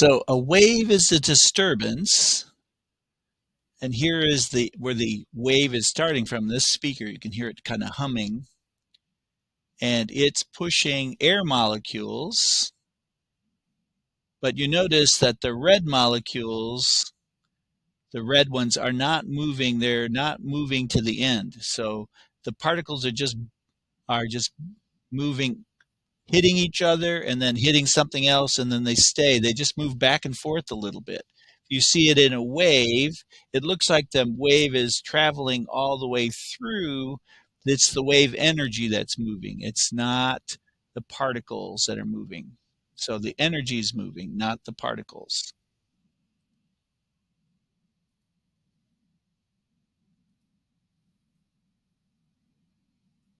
So a wave is a disturbance. And here is the where the wave is starting from this speaker. You can hear it kind of humming. And it's pushing air molecules. But you notice that the red molecules, the red ones are not moving. They're not moving to the end. So the particles are just are just moving hitting each other and then hitting something else and then they stay. They just move back and forth a little bit. You see it in a wave, it looks like the wave is traveling all the way through. It's the wave energy that's moving. It's not the particles that are moving. So the energy is moving, not the particles.